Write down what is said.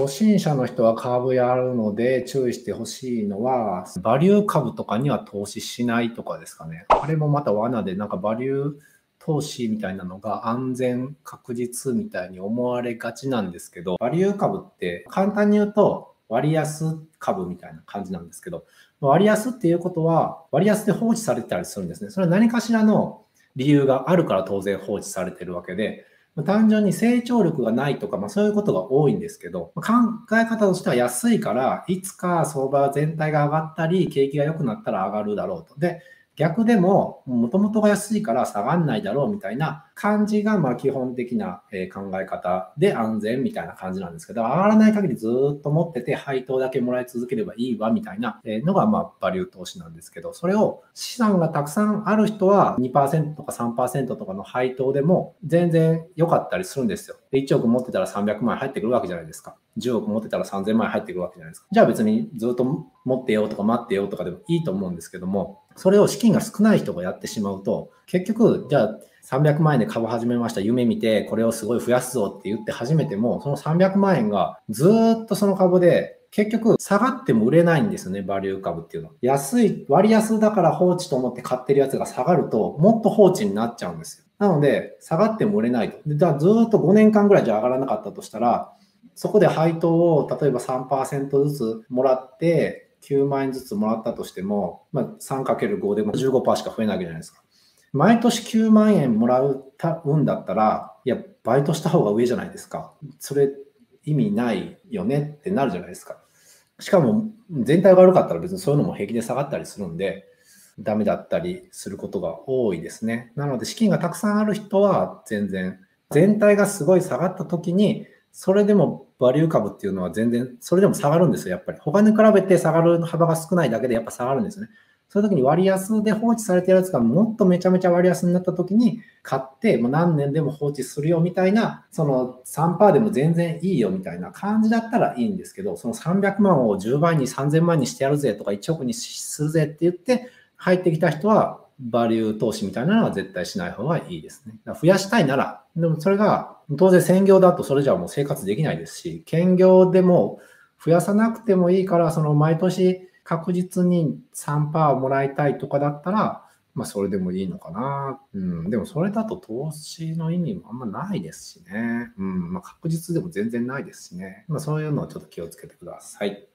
初心者の人は株やるので注意してほしいのは、バリュー株とかには投資しないとかですかね。あれもまた罠で、なんかバリュー投資みたいなのが安全確実みたいに思われがちなんですけど、バリュー株って簡単に言うと割安株みたいな感じなんですけど、割安っていうことは割安で放置されてたりするんですね。それは何かしらの理由があるから当然放置されてるわけで、単純に成長力がないとか、まあ、そういうことが多いんですけど、考え方としては安いから、いつか相場全体が上がったり、景気が良くなったら上がるだろうと。で、逆でも、もともとが安いから下がんないだろうみたいな感じが、まあ基本的な考え方で安全みたいな感じなんですけど、上がらない限りずっと持ってて配当だけもらい続ければいいわみたいなのが、まあバリュー投資なんですけど、それを資産がたくさんある人は2%とか3%とかの配当でも全然良かったりするんですよ。で1億持ってたら300万入ってくるわけじゃないですか。10億持ってたら3000万円入ってくるわけじゃないですか。じゃあ別にずっと持ってようとか待ってようとかでもいいと思うんですけども、それを資金が少ない人がやってしまうと、結局、じゃあ300万円で株始めました、夢見て、これをすごい増やすぞって言って始めても、その300万円がずっとその株で結局下がっても売れないんですよね、バリュー株っていうのは。安い、割安だから放置と思って買ってるやつが下がると、もっと放置になっちゃうんですよ。なので、下がっても売れないと。でだずっと5年間ぐらいじゃ上がらなかったとしたら、そこで配当を例えば3%ずつもらって、9万円ずつもらったとしても、まあ、3×5 でも15%しか増えないわけじゃないですか。毎年9万円もらうんだったら、いや、バイトした方が上じゃないですか。それ意味ないよねってなるじゃないですか。しかも、全体が悪かったら別にそういうのも平気で下がったりするんで、ダメだったりすることが多いですね。なので、資金がたくさんある人は全然、全体がすごい下がった時に、それでもバリュー株っていうのは全然、それでも下がるんですよ、やっぱり。他に比べて下がる幅が少ないだけでやっぱ下がるんですね。そういう時に割安で放置されてるやつがもっとめちゃめちゃ割安になった時に買って、もう何年でも放置するよみたいな、その3%でも全然いいよみたいな感じだったらいいんですけど、その300万を10倍に3000万にしてやるぜとか1億にするぜって言って入ってきた人は、バリュー投資みたいなのは絶対しない方がいいですね。増やしたいなら、でもそれが当然専業だとそれじゃもう生活できないですし、兼業でも増やさなくてもいいから、その毎年確実に3%もらいたいとかだったら、まあそれでもいいのかな。うん。でもそれだと投資の意味もあんまないですしね。うん。まあ確実でも全然ないですしね。まあそういうのをちょっと気をつけてください。